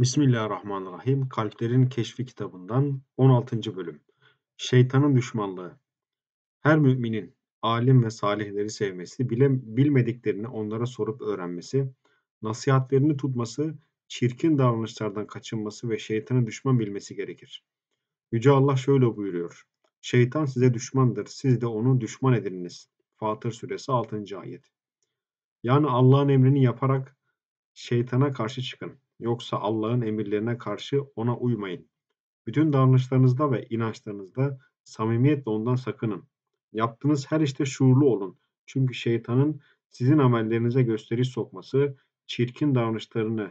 Bismillahirrahmanirrahim. Kalplerin Keşfi kitabından 16. bölüm. Şeytanın düşmanlığı. Her müminin alim ve salihleri sevmesi, bile, bilmediklerini onlara sorup öğrenmesi, nasihatlerini tutması, çirkin davranışlardan kaçınması ve şeytanı düşman bilmesi gerekir. Yüce Allah şöyle buyuruyor. Şeytan size düşmandır, siz de onu düşman edininiz. Fatır suresi 6. ayet. Yani Allah'ın emrini yaparak şeytana karşı çıkın. Yoksa Allah'ın emirlerine karşı ona uymayın. Bütün davranışlarınızda ve inançlarınızda samimiyetle ondan sakının. Yaptığınız her işte şuurlu olun. Çünkü şeytanın sizin amellerinize gösteriş sokması, çirkin davranışlarını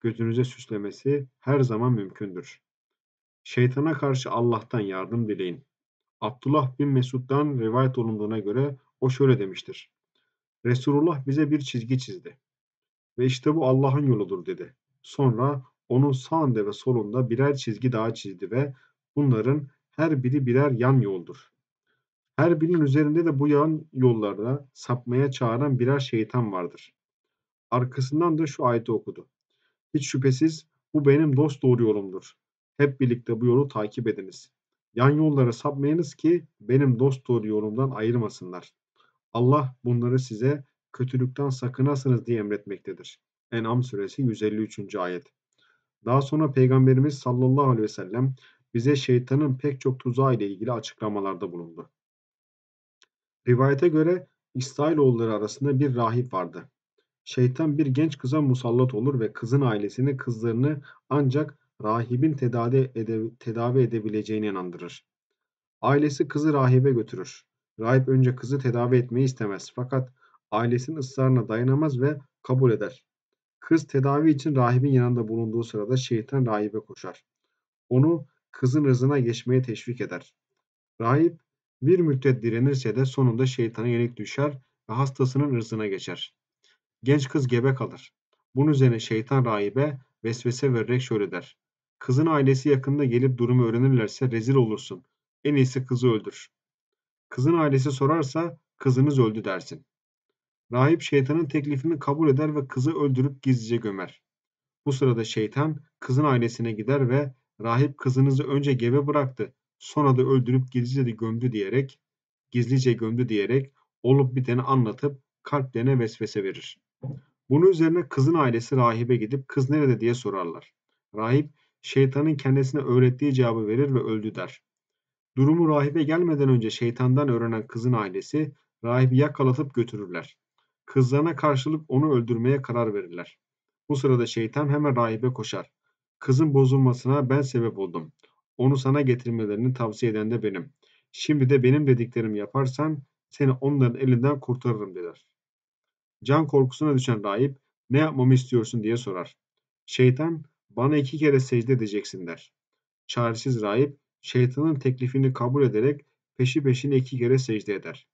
gözünüze süslemesi her zaman mümkündür. Şeytana karşı Allah'tan yardım dileyin. Abdullah bin Mesud'dan rivayet olunduğuna göre o şöyle demiştir. Resulullah bize bir çizgi çizdi. Ve işte bu Allah'ın yoludur dedi. Sonra onun sağında ve solunda birer çizgi daha çizdi ve bunların her biri birer yan yoldur. Her birinin üzerinde de bu yan yollarda sapmaya çağıran birer şeytan vardır. Arkasından da şu ayeti okudu. Hiç şüphesiz bu benim dost doğru yolumdur. Hep birlikte bu yolu takip ediniz. Yan yollara sapmayınız ki benim dost doğru yolumdan ayırmasınlar. Allah bunları size kötülükten sakınasınız diye emretmektedir. En'am suresi 153. ayet. Daha sonra Peygamberimiz sallallahu aleyhi ve sellem bize şeytanın pek çok tuzağı ile ilgili açıklamalarda bulundu. Rivayete göre İsrailoğulları arasında bir rahip vardı. Şeytan bir genç kıza musallat olur ve kızın ailesini kızlarını ancak rahibin tedavi, ede, tedavi edebileceğine inandırır. Ailesi kızı rahibe götürür. Rahip önce kızı tedavi etmeyi istemez fakat ailesinin ısrarına dayanamaz ve kabul eder. Kız tedavi için rahibin yanında bulunduğu sırada şeytan rahibe koşar. Onu kızın ırzına geçmeye teşvik eder. Rahip bir müddet direnirse de sonunda şeytana yenik düşer ve hastasının ırzına geçer. Genç kız gebe kalır. Bunun üzerine şeytan rahibe vesvese vererek şöyle der. Kızın ailesi yakında gelip durumu öğrenirlerse rezil olursun. En iyisi kızı öldür. Kızın ailesi sorarsa kızınız öldü dersin. Rahip şeytanın teklifini kabul eder ve kızı öldürüp gizlice gömer. Bu sırada şeytan kızın ailesine gider ve rahip kızınızı önce gebe bıraktı, sonra da öldürüp gizlice gömdü diyerek, gizlice gömdü diyerek olup biteni anlatıp kalplerine vesvese verir. Bunun üzerine kızın ailesi rahibe gidip kız nerede diye sorarlar. Rahip şeytanın kendisine öğrettiği cevabı verir ve öldü der. Durumu rahibe gelmeden önce şeytandan öğrenen kızın ailesi rahibi yakalatıp götürürler. Kızlarına karşılık onu öldürmeye karar verirler. Bu sırada şeytan hemen rahibe koşar. Kızın bozulmasına ben sebep oldum. Onu sana getirmelerini tavsiye eden de benim. Şimdi de benim dediklerimi yaparsan seni onların elinden kurtarırım der. Can korkusuna düşen rahip ne yapmamı istiyorsun diye sorar. Şeytan bana iki kere secde edeceksin der. Çaresiz rahip şeytanın teklifini kabul ederek peşi peşine iki kere secde eder.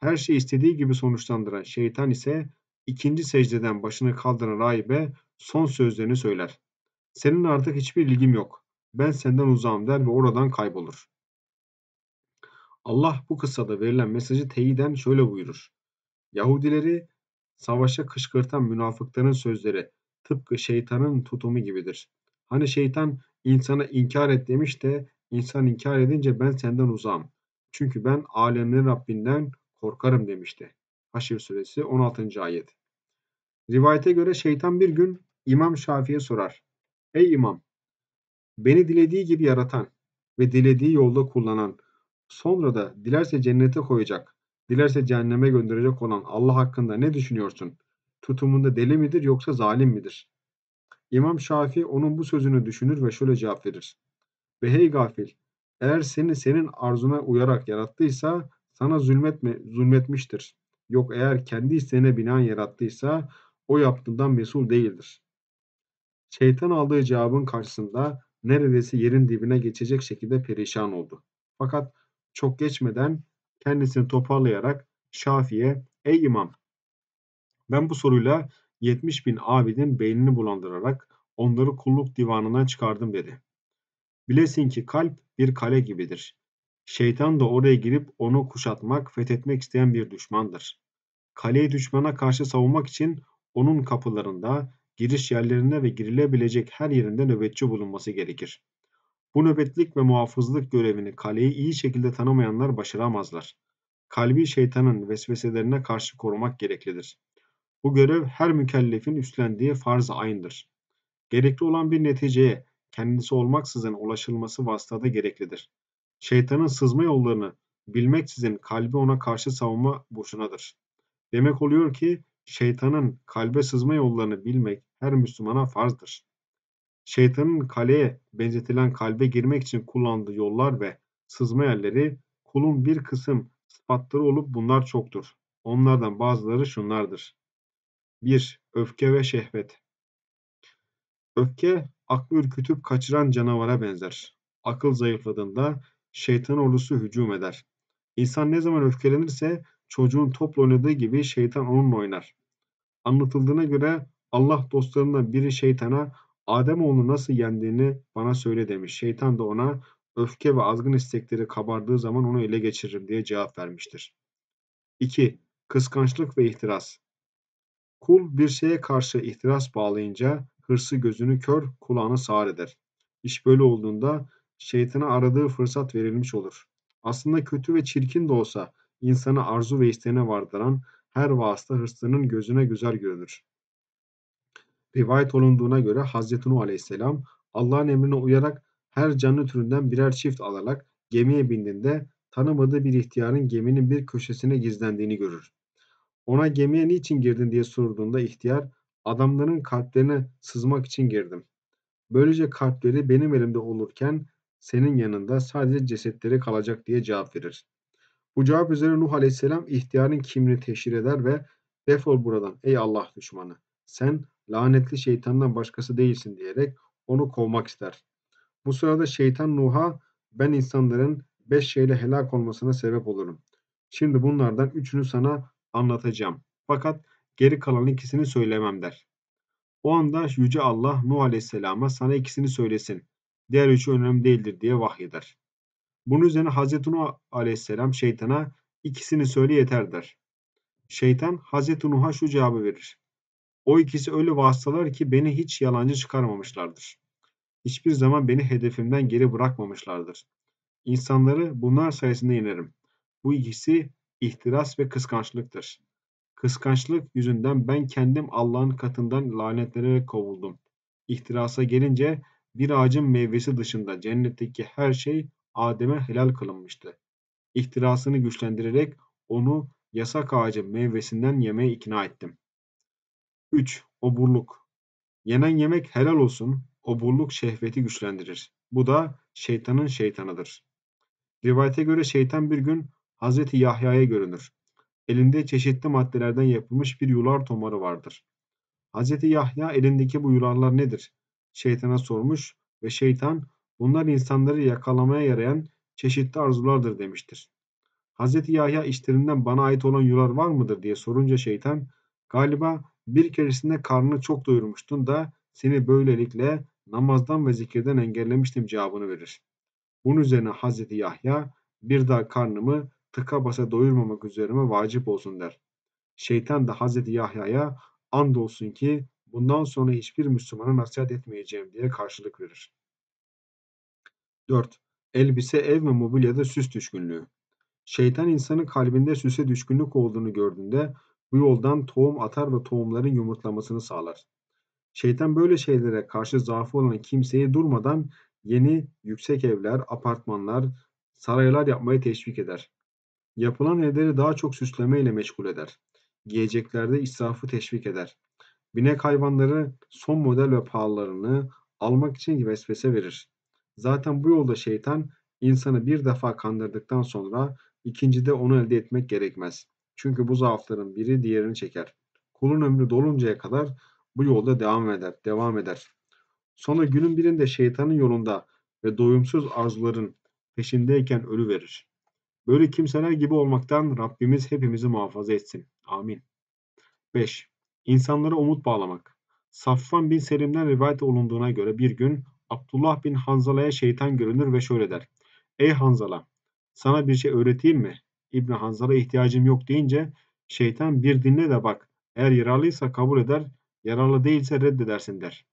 Her şeyi istediği gibi sonuçlandıran şeytan ise ikinci secdeden başını kaldıran rahibe son sözlerini söyler. Senin artık hiçbir ilgim yok. Ben senden uzağım der ve oradan kaybolur. Allah bu kıssada verilen mesajı teyiden şöyle buyurur. Yahudileri savaşa kışkırtan münafıkların sözleri tıpkı şeytanın tutumu gibidir. Hani şeytan insana inkar et demiş de insan inkar edince ben senden uzağım. Çünkü ben alemlerin Rabbinden korkarım demişti. Haşr suresi 16. ayet. Rivayete göre şeytan bir gün İmam Şafii'ye sorar. Ey imam! Beni dilediği gibi yaratan ve dilediği yolda kullanan, sonra da dilerse cennete koyacak, dilerse cehenneme gönderecek olan Allah hakkında ne düşünüyorsun? Tutumunda deli midir yoksa zalim midir? İmam Şafii onun bu sözünü düşünür ve şöyle cevap verir. Ve hey gafil! Eğer seni senin arzuna uyarak yarattıysa sana zulmetme, zulmetmiştir. Yok eğer kendi isteğine binaen yarattıysa o yaptığından mesul değildir. Şeytan aldığı cevabın karşısında neredeyse yerin dibine geçecek şekilde perişan oldu. Fakat çok geçmeden kendisini toparlayarak Şafi'ye ey imam ben bu soruyla 70 bin abidin beynini bulandırarak onları kulluk divanından çıkardım dedi. Bilesin ki kalp bir kale gibidir. Şeytan da oraya girip onu kuşatmak, fethetmek isteyen bir düşmandır. Kaleyi düşmana karşı savunmak için onun kapılarında, giriş yerlerinde ve girilebilecek her yerinde nöbetçi bulunması gerekir. Bu nöbetlik ve muhafızlık görevini kaleyi iyi şekilde tanımayanlar başaramazlar. Kalbi şeytanın vesveselerine karşı korumak gereklidir. Bu görev her mükellefin üstlendiği farz-ı aynıdır. Gerekli olan bir neticeye kendisi olmaksızın ulaşılması vasıtada gereklidir. Şeytanın sızma yollarını bilmeksizin kalbi ona karşı savunma boşunadır. Demek oluyor ki şeytanın kalbe sızma yollarını bilmek her Müslümana farzdır. Şeytanın kaleye benzetilen kalbe girmek için kullandığı yollar ve sızma yerleri kulun bir kısım sıfatları olup bunlar çoktur. Onlardan bazıları şunlardır. 1. Öfke ve şehvet. Öfke, aklı ürkütüp kaçıran canavara benzer. Akıl zayıfladığında şeytan ordusu hücum eder. İnsan ne zaman öfkelenirse çocuğun topla oynadığı gibi şeytan onunla oynar. Anlatıldığına göre Allah dostlarından biri şeytana Ademoğlu nasıl yendiğini bana söyle demiş. Şeytan da ona öfke ve azgın istekleri kabardığı zaman onu ele geçiririm diye cevap vermiştir. 2. Kıskançlık ve ihtiras. Kul bir şeye karşı ihtiras bağlayınca hırsı gözünü kör, kulağını sağır eder. İş böyle olduğunda şeytana aradığı fırsat verilmiş olur. Aslında kötü ve çirkin de olsa insanı arzu ve isteğine vardıran her vasıta hırslının gözüne güzel görünür. Rivayet olunduğuna göre Hz. Nuh Aleyhisselam Allah'ın emrine uyarak her canlı türünden birer çift alarak gemiye bindiğinde tanımadığı bir ihtiyarın geminin bir köşesine gizlendiğini görür. Ona gemiye niçin girdin diye sorduğunda ihtiyar adamların kalplerine sızmak için girdim. Böylece kalpleri benim elimde olurken senin yanında sadece cesetleri kalacak diye cevap verir. Bu cevap üzerine Nuh Aleyhisselam ihtiyarın kimliğini teşhir eder ve defol buradan ey Allah düşmanı. Sen lanetli şeytandan başkası değilsin diyerek onu kovmak ister. Bu sırada şeytan Nuh'a ben insanların beş şeyle helak olmasına sebep olurum. Şimdi bunlardan üçünü sana anlatacağım. Fakat geri kalan ikisini söylemem der. O anda Yüce Allah Nuh Aleyhisselam'a sana ikisini söylesin. Diğer üçü önemli değildir diye vahyeder. Bunun üzerine Hazreti Nuh Aleyhisselam şeytana ikisini söyle yeter der. Şeytan Hazreti Nuh'a şu cevabı verir. O ikisi öyle vasıtalar ki beni hiç yalancı çıkarmamışlardır. Hiçbir zaman beni hedefimden geri bırakmamışlardır. İnsanları bunlar sayesinde yenerim. Bu ikisi ihtiras ve kıskançlıktır. Kıskançlık yüzünden ben kendim Allah'ın katından lanetlenerek kovuldum. İhtirasa gelince bir ağacın meyvesi dışında cennetteki her şey Adem'e helal kılınmıştı. İhtirasını güçlendirerek onu yasak ağacın meyvesinden yemeye ikna ettim. 3. Oburluk Yenen yemek helal olsun, oburluk şehveti güçlendirir. Bu da şeytanın şeytanıdır. Rivayete göre şeytan bir gün Hazreti Yahya'ya görünür. Elinde çeşitli maddelerden yapılmış bir yular tomarı vardır. Hazreti Yahya elindeki bu yularlar nedir? Şeytana sormuş ve şeytan bunlar insanları yakalamaya yarayan çeşitli arzulardır demiştir. Hazreti Yahya işlerinden bana ait olan yular var mıdır diye sorunca şeytan galiba bir keresinde karnını çok doyurmuştun da seni böylelikle namazdan ve zikirden engellemiştim cevabını verir. Bunun üzerine Hazreti Yahya bir daha karnımı tıka basa doyurmamak üzerime vacip olsun der. Şeytan da Hazreti Yahya'ya andolsun ki bundan sonra hiçbir Müslümana nasihat etmeyeceğim diye karşılık verir. 4. Elbise, ev ve mobilyada süs düşkünlüğü. Şeytan insanın kalbinde süse düşkünlük olduğunu gördüğünde bu yoldan tohum atar ve tohumların yumurtlamasını sağlar. Şeytan böyle şeylere karşı zaafı olan kimseyi durmadan yeni yüksek evler, apartmanlar, saraylar yapmaya teşvik eder. Yapılan evleri daha çok süslemeyle meşgul eder. Giyeceklerde israfı teşvik eder. Binek hayvanları son model ve pahalılarını almak için vesvese verir. Zaten bu yolda şeytan insanı bir defa kandırdıktan sonra ikincide onu elde etmek gerekmez. Çünkü bu zaafların biri diğerini çeker. Kulun ömrü doluncaya kadar bu yolda devam eder, devam eder. Sonra günün birinde şeytanın yolunda ve doyumsuz arzuların peşindeyken ölü verir. Böyle kimseler gibi olmaktan Rabbimiz hepimizi muhafaza etsin. Amin. 5. İnsanlara umut bağlamak. Safvan bin Selim'den rivayet olunduğuna göre bir gün Abdullah bin Hanzala'ya şeytan görünür ve şöyle der. Ey Hanzala, sana bir şey öğreteyim mi? İbni Hanzala ihtiyacım yok deyince şeytan bir dinle de bak. Eğer yararlıysa kabul eder, yararlı değilse reddedersin der.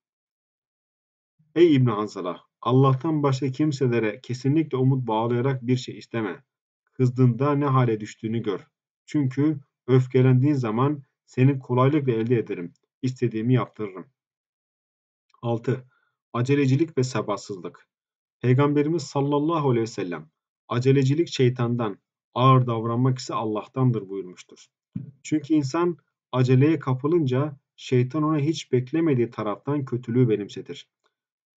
Ey İbn Hanzala! Allah'tan başka kimselere kesinlikle umut bağlayarak bir şey isteme. Kızdığında ne hale düştüğünü gör. Çünkü öfkelendiğin zaman seni kolaylıkla elde ederim. İstediğimi yaptırırım. 6. Acelecilik ve sabahsızlık. Peygamberimiz sallallahu aleyhi ve sellem acelecilik şeytandan, ağır davranmak ise Allah'tandır buyurmuştur. Çünkü insan aceleye kapılınca şeytan ona hiç beklemediği taraftan kötülüğü benimsetir.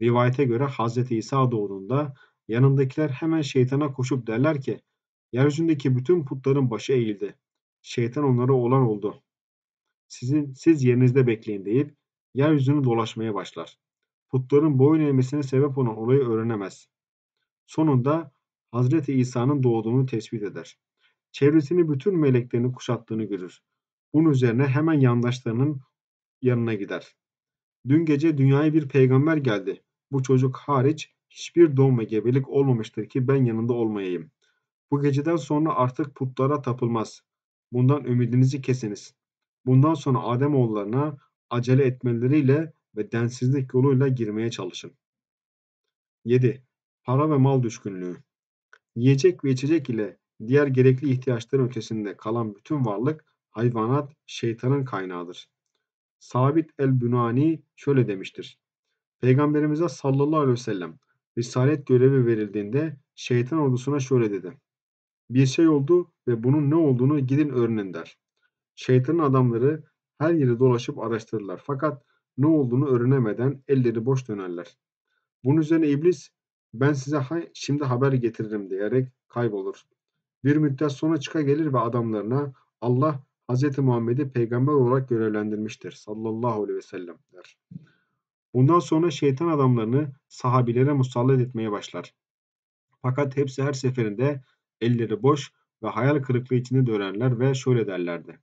Rivayete göre Hz. İsa doğduğunda yanındakiler hemen şeytana koşup derler ki yeryüzündeki bütün putların başı eğildi. Şeytan onlara olan oldu. Sizin, siz yerinizde bekleyin deyip yeryüzünü dolaşmaya başlar. Putların boyun eğmesine sebep olan olayı öğrenemez. Sonunda Hazreti İsa'nın doğduğunu tespit eder. Çevresini bütün meleklerini kuşattığını görür. Bunun üzerine hemen yandaşlarının yanına gider. Dün gece dünyaya bir peygamber geldi. Bu çocuk hariç hiçbir doğum ve gebelik olmamıştır ki ben yanında olmayayım. Bu geceden sonra artık putlara tapılmaz. Bundan ümidinizi kesiniz. Bundan sonra Adem oğullarına acele etmeleriyle ve densizlik yoluyla girmeye çalışın. 7. Para ve mal düşkünlüğü. Yiyecek ve içecek ile diğer gerekli ihtiyaçların ötesinde kalan bütün varlık, hayvanat, şeytanın kaynağıdır. Sabit el-Bünani şöyle demiştir. Peygamberimize sallallahu aleyhi ve sellem risalet görevi verildiğinde şeytan ordusuna şöyle dedi. Bir şey oldu ve bunun ne olduğunu gidin öğrenin der. Şeytanın adamları her yeri dolaşıp araştırırlar fakat ne olduğunu öğrenemeden elleri boş dönerler. Bunun üzerine iblis ben size şimdi haber getiririm diyerek kaybolur. Bir müddet sonra çıka gelir ve adamlarına Allah Hz. Muhammed'i peygamber olarak görevlendirmiştir sallallahu aleyhi ve sellem der. Bundan sonra şeytan adamlarını sahabilere musallat etmeye başlar. Fakat hepsi her seferinde elleri boş ve hayal kırıklığı içinde dönerler ve şöyle derlerdi.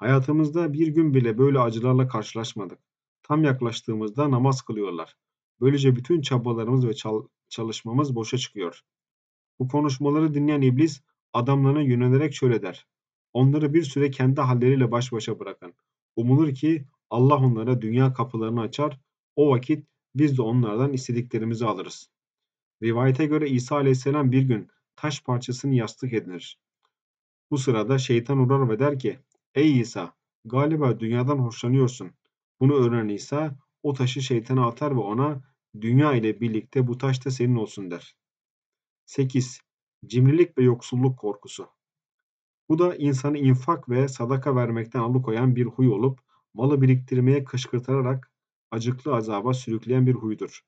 Hayatımızda bir gün bile böyle acılarla karşılaşmadık. Tam yaklaştığımızda namaz kılıyorlar. Böylece bütün çabalarımız ve çal çalışmamız boşa çıkıyor. Bu konuşmaları dinleyen iblis adamlarına yönelerek şöyle der. Onları bir süre kendi halleriyle baş başa bırakın. Umulur ki Allah onlara dünya kapılarını açar. O vakit biz de onlardan istediklerimizi alırız. Rivayete göre İsa aleyhisselam bir gün taş parçasını yastık edinir. Bu sırada şeytan uğrar ve der ki Ey İsa galiba dünyadan hoşlanıyorsun. Bunu öğrenen İsa o taşı şeytana atar ve ona dünya ile birlikte bu taş da senin olsun der. 8. Cimrilik ve yoksulluk korkusu. Bu da insanı infak ve sadaka vermekten alıkoyan bir huy olup malı biriktirmeye kışkırtarak acıklı azaba sürükleyen bir huydur.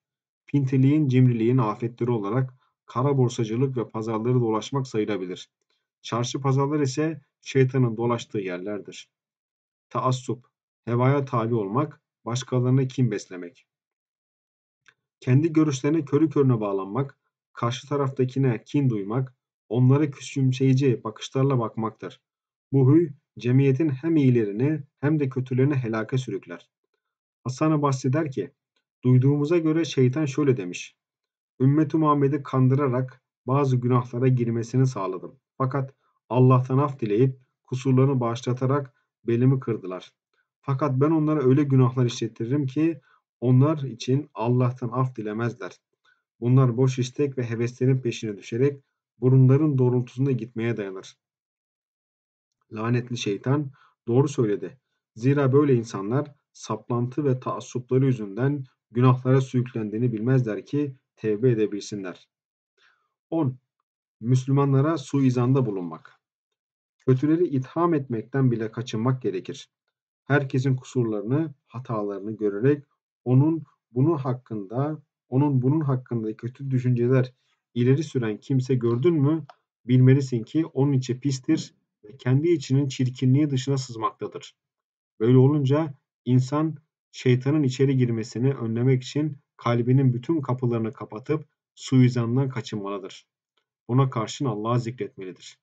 Pintiliğin, cimriliğin afetleri olarak kara borsacılık ve pazarları dolaşmak sayılabilir. Çarşı pazarlar ise şeytanın dolaştığı yerlerdir. Taassup, hevaya tabi olmak, başkalarına kim beslemek. Kendi görüşlerine körü körüne bağlanmak, karşı taraftakine kin duymak, onlara küçümseyici bakışlarla bakmaktır. Bu huy, cemiyetin hem iyilerini hem de kötülerini helake sürükler. Hasan-ı Basri der ki, duyduğumuza göre şeytan şöyle demiş. Ümmet-i Muhammed'i kandırarak bazı günahlara girmesini sağladım. Fakat Allah'tan af dileyip kusurlarını bağışlatarak belimi kırdılar. Fakat ben onlara öyle günahlar işletirim ki onlar için Allah'tan af dilemezler. Bunlar boş istek ve heveslerin peşine düşerek burunların doğrultusunda gitmeye dayanır. Lanetli şeytan doğru söyledi. Zira böyle insanlar saplantı ve taassupları yüzünden günahlara sürüklendiğini bilmezler ki tevbe edebilsinler. 10. Müslümanlara suizanda bulunmak. Kötüleri itham etmekten bile kaçınmak gerekir. Herkesin kusurlarını, hatalarını görerek onun bunun hakkında, onun bunun hakkında kötü düşünceler ileri süren kimse gördün mü bilmelisin ki onun içi pistir ve kendi içinin çirkinliği dışına sızmaktadır. Böyle olunca insan şeytanın içeri girmesini önlemek için kalbinin bütün kapılarını kapatıp suizandan kaçınmalıdır. Buna karşın Allah'ı zikretmelidir.